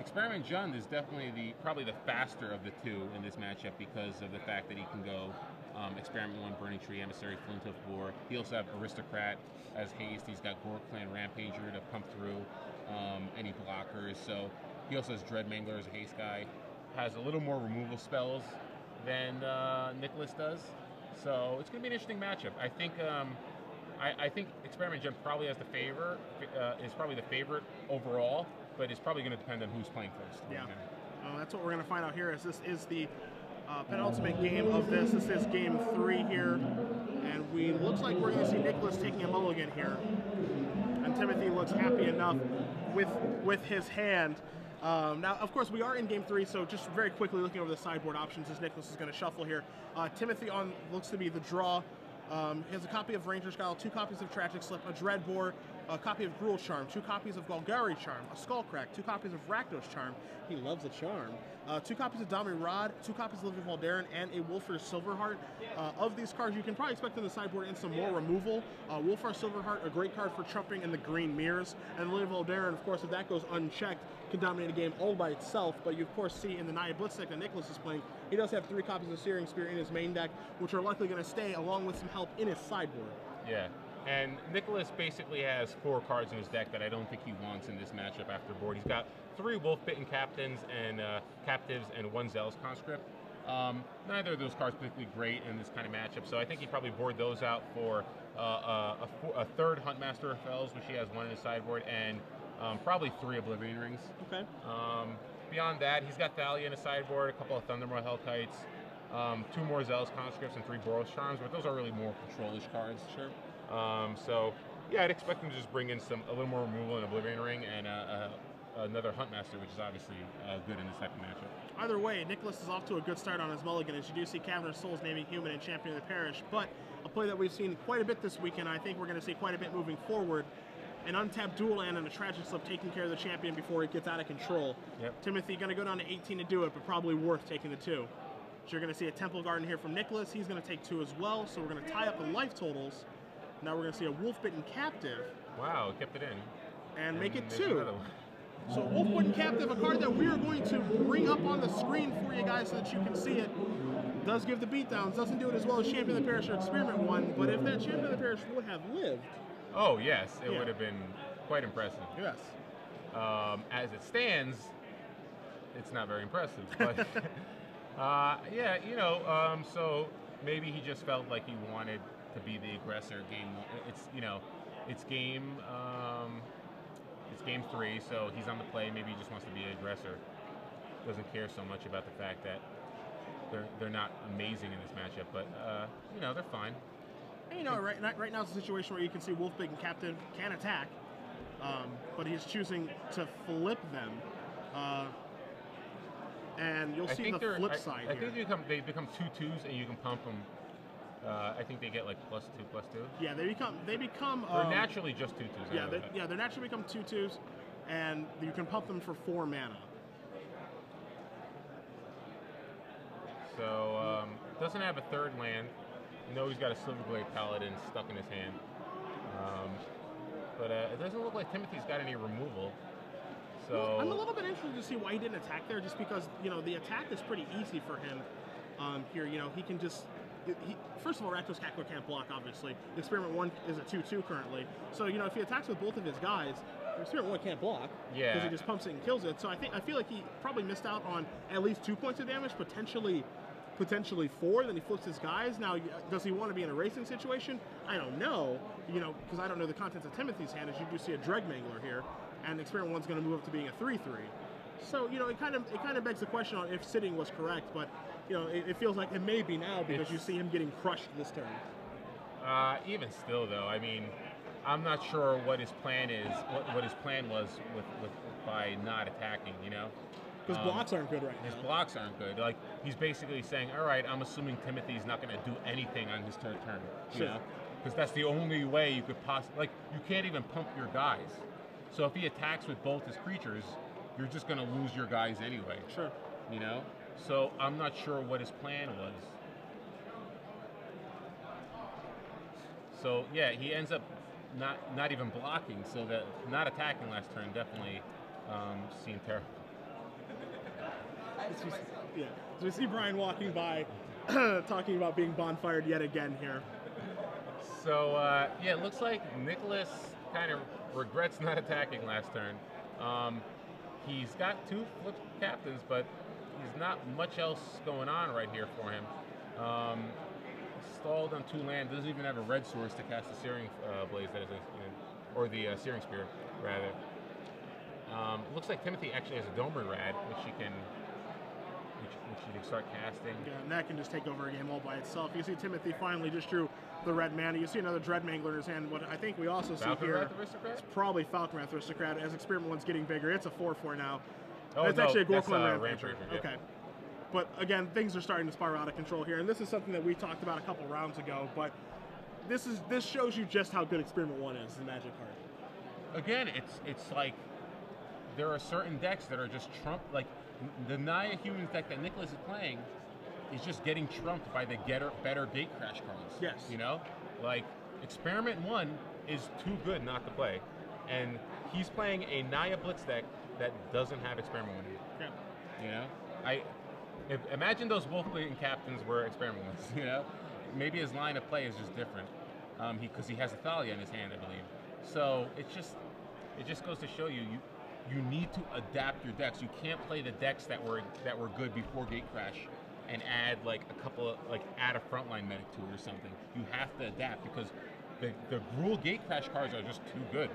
Experiment Jund is definitely the probably the faster of the two in this matchup because of the fact that he can go um, Experiment 1, Burning Tree, Emissary, Flinthoof Boar. He also have Aristocrat as haste. He's got Ghor Clan Rampager to pump through um, any blockers. So he also has Dreg Mangler as a haste guy. Has a little more removal spells than uh, Nicholas does. So it's going to be an interesting matchup. I think um, I, I, think Experiment Jund probably has the favor. Uh, is probably the favorite overall, but it's probably going to depend on who's playing first. Yeah, uh, that's what we're going to find out here. As this is the uh, penultimate game of this. This is game three here, and we looks like we're going to see Nicholas taking a mulligan here. And Timothy looks happy enough with with his hand. Um, now, of course, we are in game three, so just very quickly looking over the sideboard options as Nicholas is going to shuffle here. Uh, Timothy on looks to be the draw. Um, he has a copy of Ranger's Guile, two copies of Tragic Slip, a Dreadbore, a copy of Gruul Charm, two copies of Golgari Charm, a Skullcrack, two copies of Rakdos Charm. He loves a charm. Uh, two copies of Domri Rade, two copies of Olivia Voldaren, and a Wolfir Silverheart. Uh, of these cards, you can probably expect in the sideboard and some more removal. Uh, Wolfir Silverheart, a great card for trumping in the green mirrors. And Olivia Voldaren, of course, if that goes unchecked, can dominate a game all by itself. But you, of course, see in the Naya Blitz deck that Nicholas is playing, he does have three copies of Searing Spear in his main deck, which are likely going to stay along with some help in his sideboard. Yeah. And Nicholas basically has four cards in his deck that I don't think he wants in this matchup after board. He's got three Wolf Bitten Captains and uh, Captives and one Zealous Conscript. Um, neither of those cards particularly great in this kind of matchup, so I think he probably board those out for uh, uh a, a, third Huntmaster of Fells, which he has one in his sideboard, and um, probably three Oblivion Rings. Okay. Um, beyond that, he's got Thalia in his sideboard, a couple of Thundermaw Hellkites, um, two more Zealous Conscripts, and three Boros Charms, but those are really more controlish cards. Sure. Um, so yeah, I'd expect him to just bring in some a little more removal in Oblivion Ring and uh, uh, another Huntmaster, which is obviously uh, good in this type of matchup. Either way, Nicholas is off to a good start on his mulligan, as you do see Cavern of Souls naming Human and Champion of the Parish, but a play that we've seen quite a bit this weekend, I think we're going to see quite a bit moving forward. An untapped dual land and a tragic slip taking care of the champion before it gets out of control. Yep. Timothy going to go down to 18 to do it, but probably worth taking the two. So you're going to see a Temple Garden here from Nicholas. He's going to take two as well. So we're going to tie up the life totals. Now we're going to see a wolf bitten captive. Wow, kept it in. And, and make it two. So wolf bitten captive, a card that we are going to bring up on the screen for you guys so that you can see it. Does give the beatdowns, doesn't do it as well as Champion of the Parish or Experiment one, but if that Champion of the Parish would have lived. Oh yes, it yeah. would have been quite impressive. Yes. Um, as it stands, it's not very impressive, but uh, yeah, you know, um, so maybe he just felt like he wanted to be the aggressor. Game it's you know, it's game um, it's game three, so he's on the play. Maybe he just wants to be an aggressor. Doesn't care so much about the fact that they're they're not amazing in this matchup, but uh, you know they're fine. And, you know, right right now it's a situation where you can see Wolfbitten Captain can attack, um, but he's choosing to flip them. Uh, and you'll see the flip side I, I think they become, they become two twos, and you can pump them uh, I think they get like plus two, plus two. Yeah, they become they become. They're um, naturally just two twos. Yeah, they, yeah, they naturally become two twos, and you can pump them for four mana. So um, doesn't have a third land. You know he's got a Silverblade Paladin stuck in his hand. Um, but uh, it doesn't look like Timothy's got any removal. So well, I'm a little bit interested to see why he didn't attack there, just because you know the attack is pretty easy for him um, here. You know he can just he, first of all, Rakdos Cackler can't block, obviously. Experiment 1 is a 2 2 currently. So, you know, if he attacks with both of his guys, Experiment 1 can't block. Yeah. Because he just pumps it and kills it. So I think I feel like he probably missed out on at least two points of damage, potentially potentially four. Then he flips his guys. Now, does he want to be in a racing situation? I don't know. You know, because I don't know the contents of Timothy's hand. As you do see a Dreg Mangler here, and Experiment One's going to move up to being a three-three. So you know, it kind of it kind of begs the question on if sitting was correct, but you know, it, it feels like it may be now because it's, you see him getting crushed this turn. Uh, even still, though, I mean, I'm not sure what his plan is, what, what his plan was with, with by not attacking. You know, because um, blocks aren't good right his now. His blocks aren't good. Like he's basically saying, "All right, I'm assuming Timothy's not going to do anything on his third turn." You sure. Because that's the only way you could possibly like you can't even pump your guys. So if he attacks with both his creatures, you're just going to lose your guys anyway. Sure. You know? So I'm not sure what his plan was. So yeah, he ends up not not even blocking, so that not attacking last turn definitely um, seemed terrible. As we, yeah, as we see Brian walking by, talking about being bonfired yet again here. So uh, yeah, it looks like Nicholas kind of regrets not attacking last turn. Um, he's got two flip captains, but he's not much else going on right here for him. Um, stalled on two land, doesn't even have a red source to cast the Searing uh, Blaze, that is, a, or the uh, Searing Spear, rather. Um, looks like Timothy actually has a Domri Rade, which he can, which, which he can start casting. Yeah, and that can just take over a game all by itself. You see Timothy finally just drew the red mana. You see another Dreg Mangler in his hand. What I think we also see Falcon here Wrath Aristocrat? is probably Falcon Aristocrat. As Experiment One's getting bigger, it's a 4-4 now. Oh, it's no, actually a that's, Ghor-Clan uh, yeah. Okay. But again, things are starting to spiral out of control here, and this is something that we talked about a couple rounds ago. But this is this shows you just how good Experiment One is, the Magic card. again, it's it's like there are certain decks that are just trumped. Like the Naya Humans deck that Nicholas is playing is just getting trumped by the getter, better Gate Crash cards. Yes. You know, like Experiment One is too good not to play, and he's playing a Naya Blitz deck that doesn't have Experiment One. in it, Yeah. You know, I if, imagine those Wolfwing captains were Experiment Ones. You know, maybe his line of play is just different. Um, because he, has a Thalia in his hand, I believe. So it's just it just goes to show you you you need to adapt your decks. You can't play the decks that were that were good before Gatecrash and add like a couple of like add a frontline medic to it or something. You have to adapt because the the Gruul Gatecrash cards are just too good.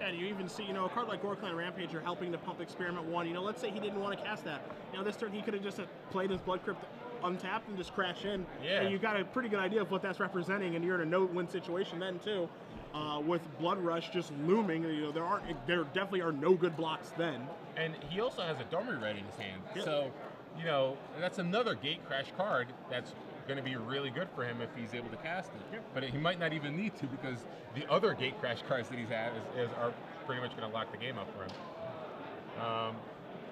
Yeah, and you even see, you know, a card like Ghor-Clan Rampager helping to pump Experiment 1. You know, let's say he didn't want to cast that. You know, this turn he could have just uh, played his Blood Crypt untapped and just crash in. Yeah. And you got a pretty good idea of what that's representing, and you're in a no-win situation then, too. Uh, with Blood Rush just looming, you know, there aren't, there definitely are no good blocks then. And he also has a Domri Rade in his hand. Yep. So, you know, that's another Gatecrash card that's going to be really good for him if he's able to cast it. Yep. But he might not even need to because the other Gatecrash cards that he's had is, is, are pretty much going to lock the game up for him. Um,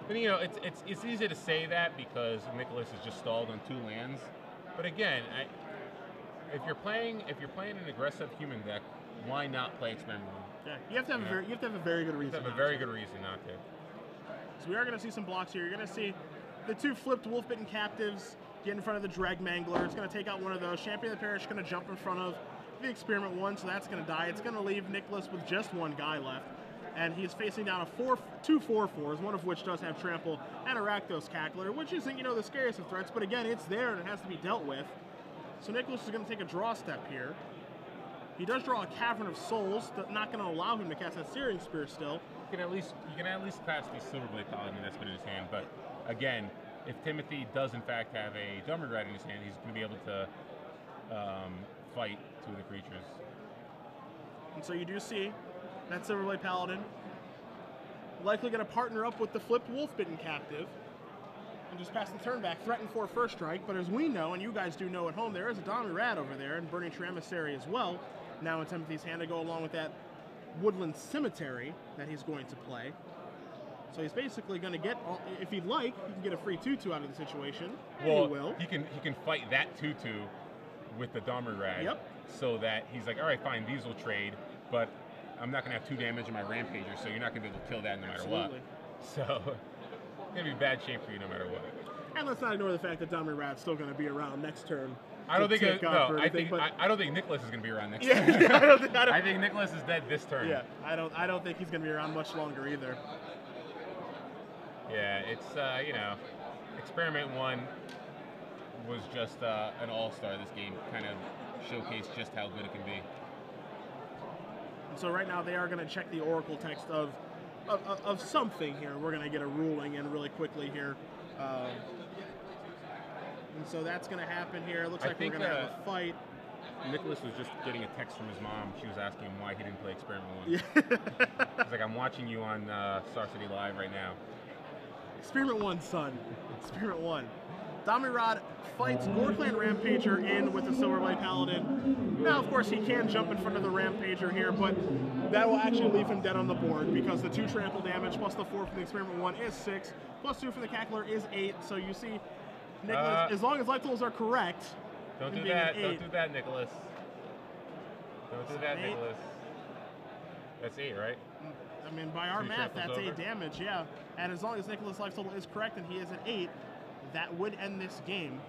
but you know, it's, it's it's easy to say that because Nicholas is just stalled on two lands. But again, I, if you're playing if you're playing an aggressive human deck, why not play Experiment? One? Yeah, you have to have Yeah. a very, you have to have a very good You reason. have a very to. good reason not to. So we are going to see some blocks here. You're going to see the two flipped Wolfbitten Captives get in front of the Dreg Mangler. It's going to take out one of those. Champion of the Parish is going to jump in front of the Experiment 1, so that's going to die. It's going to leave Nicholas with just one guy left. And he's facing down a four, two 4-4s, one of which does have Trample and a Rakdos Cackler, which isn't, you know, the scariest of threats, but again, it's there and it has to be dealt with. So Nicholas is going to take a draw step here. He does draw a Cavern of Souls, not going to allow him to cast that Searing Spear still. You can at least you can at least cast the Silverblade Paladin that's been in his hand. But again, if Timothy does in fact have a Domri Rade in his hand, he's going to be able to um, fight two of the creatures. And so you do see that Silverblade Paladin likely going to partner up with the flipped Wolfbitten Captive and just pass the turn back, threaten for a first strike. But as we know, and you guys do know at home, there is a Domri Rade over there and Burning Tree Emissary as well. Now in Timothy's hand to go along with that Woodland Cemetery that he's going to play. So he's basically going to get, all, if he'd like, he can get a free 2-2 out of the situation. Well, he will. he can he can fight that two-two with the Domri Rade. Yep. So that he's like, all right, fine, these will trade, but I'm not going to have two damage in my Rampager, so you're not going to be able to kill that no matter Absolutely. what. So it's going to be bad shape for you no matter what. And let's not ignore the fact that Domri Rade's still going to be around next turn. I don't think it, take up or no. I think I, I don't think Nicholas is going to be around next. Yeah, turn. I don't think- I don't- I think Nicholas is dead this turn. Yeah, I don't. I don't think he's going to be around much longer either. Yeah, it's uh, you know, experiment one was just uh, an all-star. This game kind of showcased just how good it can be. And so right now they are going to check the Oracle text of of, of, something here. We're going to get a ruling in really quickly here. Um, and so that's going to happen here. It looks I like we're going to have uh, a fight. Nicholas was just getting a text from his mom. She was asking him why he didn't play experiment one. Yeah. He's like, I'm watching you on uh, Star City Live right now. Experiment one, son. Experiment one. Domri Rade fights Ghor-Clan Rampager in with the Silverblade Paladin. Now, of course, he can jump in front of the Rampager here, but that will actually leave him dead on the board because the two trample damage plus the four from the Experiment one is six, plus two from the Cackler is eight. So you see, Nicholas, Uh, as long as life totals are correct, Don't do that. Don't do that, Nicholas. Don't do that. Nicholas. That's eight, right? I mean, by our math, that's eight damage. Yeah, and as long as Nicholas' life total is correct and he is at eight, that would end this game.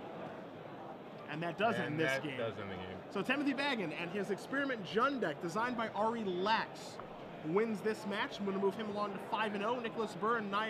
And that does and end this that game. does end the game. So Timothy Bagen and his Experiment Jund deck, designed by Ari Lax, wins this match. I'm going to move him along to 5 and 0. Nicholas Burr and Nia